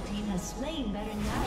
Team has slain better now.